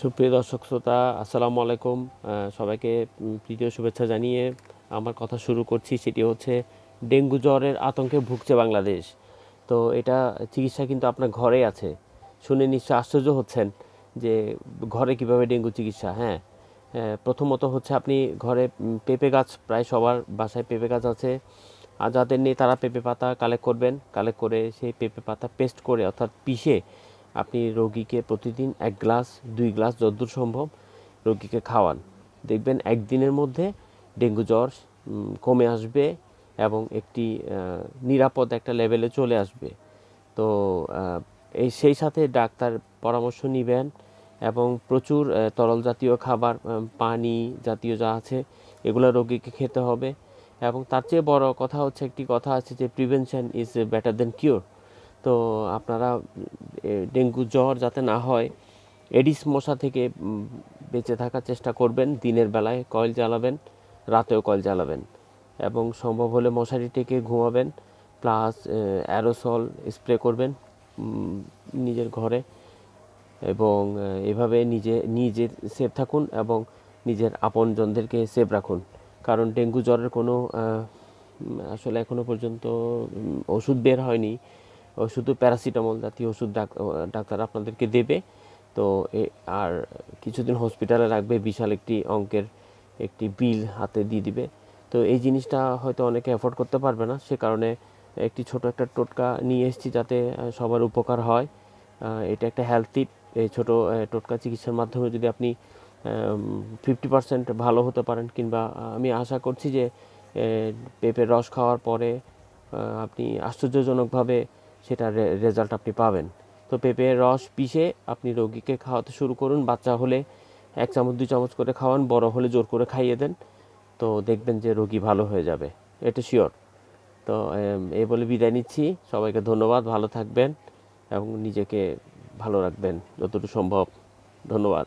সুপ্রিয় দর্শক শ্রোতা আসসালামু আলাইকুম। সবাইকে উম, প্রীতীয় শুভেচ্ছা জানিয়ে আমার কথা শুরু করছি। সেটি হচ্ছে ডেঙ্গু জ্বরের আতঙ্কে ভুগছে বাংলাদেশ। তো এটা চিকিৎসা কিন্তু আপনার ঘরে আছে। শুনে নিশ্চয় আশ্চর্য হচ্ছেন যে ঘরে কীভাবে ডেঙ্গু চিকিৎসা হ্যাঁ? প্রথমত হচ্ছে আপনি ঘরে পেঁপে গাছ প্রায় সবার বাসায় পেঁপে গাছ আছে। আর যাদের নেই তারা পেঁপে পাতা কালেক্ট করবেন। কালেক্ট করে সেই পেঁপে পাতা পেস্ট করে অর্থাৎ পিষে আপনি রোগীকে প্রতিদিন এক গ্লাস, দুই গ্লাস যদ্দূর সম্ভব রোগীকে খাওয়ান। দেখবেন একদিনের মধ্যে ডেঙ্গু জ্বর কমে আসবে এবং একটি নিরাপদ একটা লেভেলে চলে আসবে। তো এই সেই সাথে ডাক্তার পরামর্শ নেবেন এবং প্রচুর তরল জাতীয় খাবার পানি জাতীয় যা আছে এগুলো রোগীকে খেতে হবে। এবং তার চেয়ে বড় কথা হচ্ছে, একটি কথা আছে যে prevention is better than cure তো আপনারা ডেঙ্গু জ্বর যাতে না হয়, এডিস মশা থেকে বেঁচে থাকার চেষ্টা করবেন। দিনের বেলায় কয়েল জ্বালাবেন, রাতেও কয়েল জ্বালাবেন। এবং সম্ভব হলে মশারি টেকে ঘুমাবেন, প্লাস অ্যারোসল স্প্রে করবেন নিজের ঘরে। এবং এভাবে নিজে নিজে সেফ থাকুন এবং নিজের আপনজনদেরকে সেফ রাখুন। কারণ ডেঙ্গু জ্বরের কোনো আসলে এখনও পর্যন্ত ওষুধ বের হয়নি। শুধু প্যারাসিটামল জাতীয় ওষুধ ডাক্তার আপনাদেরকে দেবে। তো আর কিছুদিন হসপিটালে রাখবে, বিশাল একটি অঙ্কের একটি বিল হাতে দিয়ে দিবে। তো এই জিনিসটা হয়তো অনেকে অ্যাফোর্ড করতে পারবে না। সে কারণে একটি ছোট একটা টোটকা নিয়ে এসেছি যাতে সবার উপকার হয়। এটা একটা হেলথ টিপ এই ছোটো টোটকা চিকিৎসার মাধ্যমে যদি আপনি ফিফটি পার্সেন্ট ভালো হতে পারেন কিংবা আমি আশা করছি যে পেঁপের রস খাওয়ার পরে আপনি আশ্চর্যজনকভাবে সেটা রেজাল্ট আপনি পাবেন। তো পেঁপের রস পিষে আপনি রোগীকে খাওয়াতে শুরু করুন। বাচ্চা হলে এক চামচ, দুই চামচ করে খাওয়ান। বড় হলে জোর করে খাইয়ে দেন। তো দেখবেন যে রোগী ভালো হয়ে যাবে। এটা শিওর তো এই বলে বিদায় নিচ্ছি। সবাইকে ধন্যবাদ। ভালো থাকবেন এবং নিজেকে ভালো রাখবেন। যতটুকু সম্ভব। ধন্যবাদ।